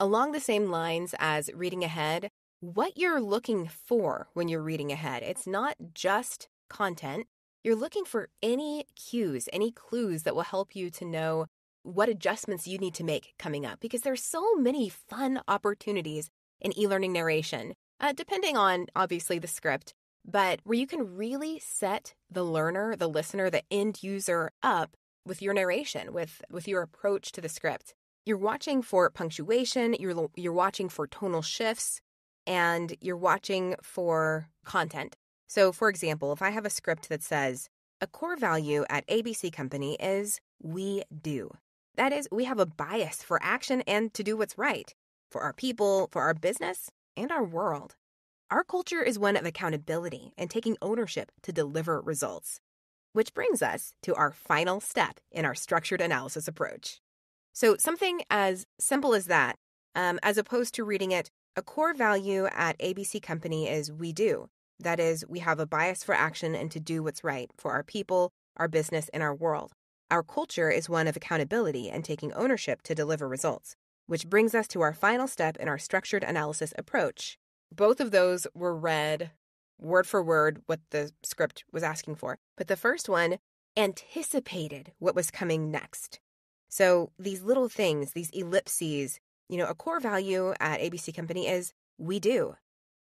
along the same lines as reading ahead, what you're looking for when you're reading ahead. It's not just content. You're looking for any cues, any clues that will help you to know what adjustments you need to make coming up because there's so many fun opportunities in e-learning narration, uh, depending on obviously the script, but where you can really set the learner, the listener, the end user up with your narration, with with your approach to the script. You're watching for punctuation, you're you're watching for tonal shifts, and you're watching for content. So, for example, if I have a script that says, a core value at ABC Company is we do. That is, we have a bias for action and to do what's right for our people, for our business, and our world. Our culture is one of accountability and taking ownership to deliver results. Which brings us to our final step in our structured analysis approach. So, something as simple as that, um, as opposed to reading it, a core value at ABC Company is we do. That is, we have a bias for action and to do what's right for our people, our business, and our world. Our culture is one of accountability and taking ownership to deliver results, which brings us to our final step in our structured analysis approach. Both of those were read word for word what the script was asking for, but the first one anticipated what was coming next. So these little things, these ellipses, you know, a core value at ABC Company is we do.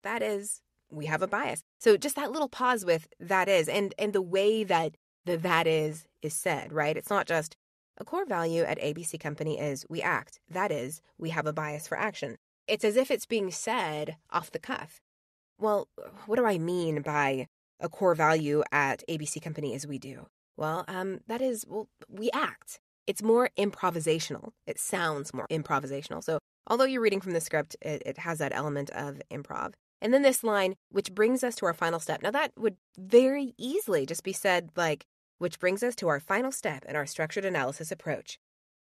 That is, we have a bias. So just that little pause with that is, and and the way that the that is is said, right? It's not just a core value at ABC Company is we act. That is, we have a bias for action. It's as if it's being said off the cuff. Well, what do I mean by a core value at ABC Company is we do? Well, um, that is, well, we act it's more improvisational. It sounds more improvisational. So, although you're reading from the script, it, it has that element of improv. And then this line, which brings us to our final step. Now, that would very easily just be said like, which brings us to our final step in our structured analysis approach.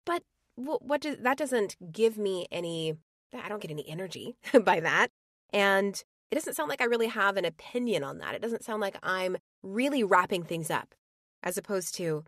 But what, what does, that doesn't give me any, I don't get any energy by that. And it doesn't sound like I really have an opinion on that. It doesn't sound like I'm really wrapping things up, as opposed to,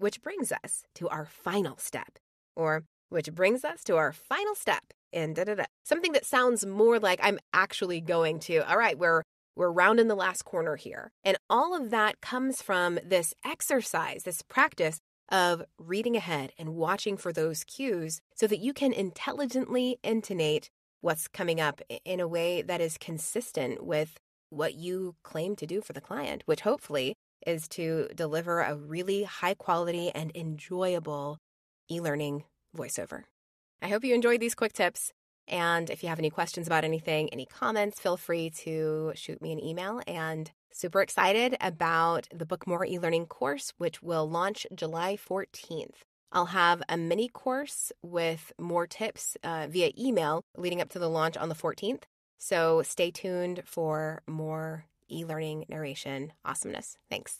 which brings us to our final step, or which brings us to our final step in da da da. Something that sounds more like I'm actually going to, all right, we're we're rounding the last corner here. And all of that comes from this exercise, this practice of reading ahead and watching for those cues so that you can intelligently intonate what's coming up in a way that is consistent with what you claim to do for the client, which hopefully is to deliver a really high quality and enjoyable e learning voiceover. I hope you enjoyed these quick tips. And if you have any questions about anything, any comments, feel free to shoot me an email. And super excited about the Book More e learning course, which will launch July 14th. I'll have a mini course with more tips uh, via email leading up to the launch on the 14th. So stay tuned for more e learning narration awesomeness. Thanks.